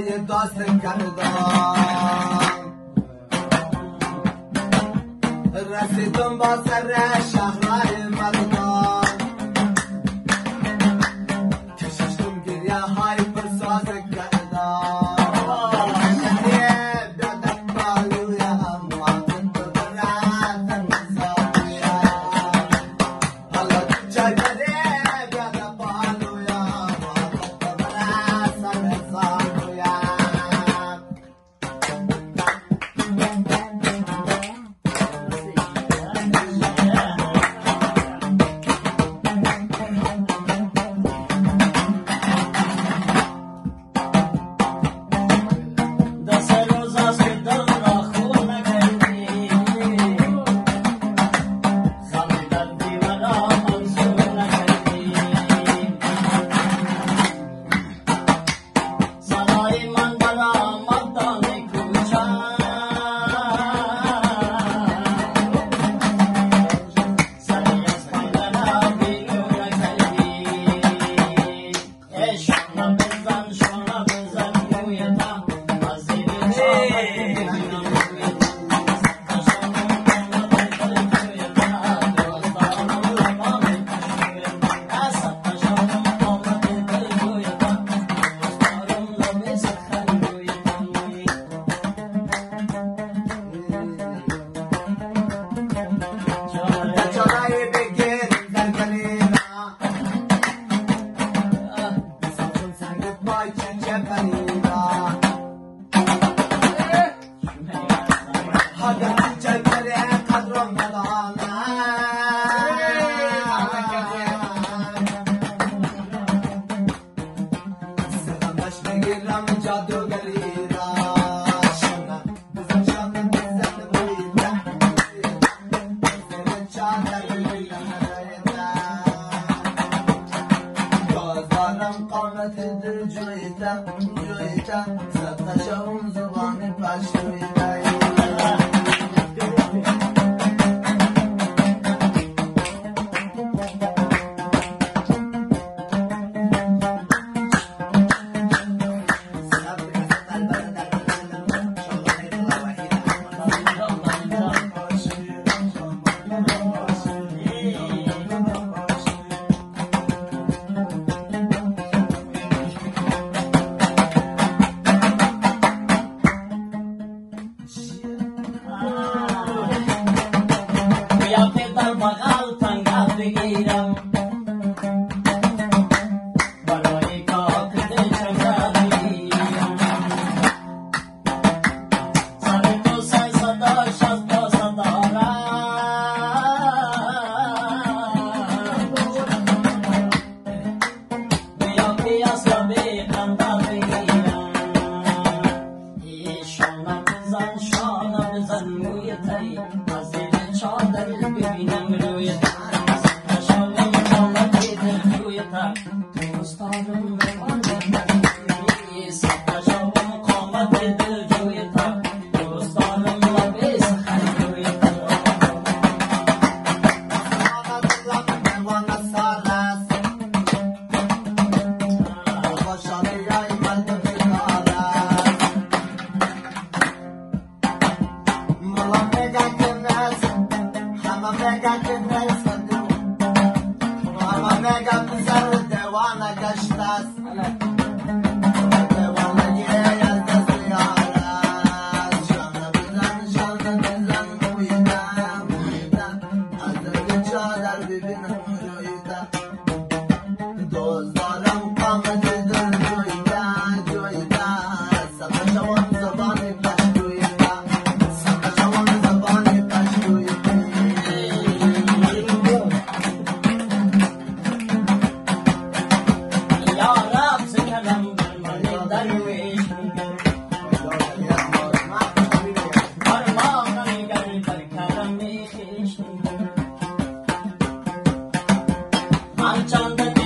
दासन कंदा रस तुम्बा सर शहराय मरदा Keşiştim geriye harip bir sazı Yoita, Yoita, Sata Shom Zubani Pashtoita, Yoita. Sairam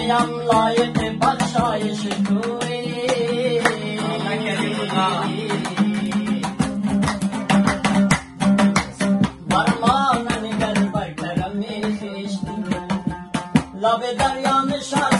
Selam layık başlayışı kuyi Parmağını ver baykarım ilişti Labe deryanı şarkı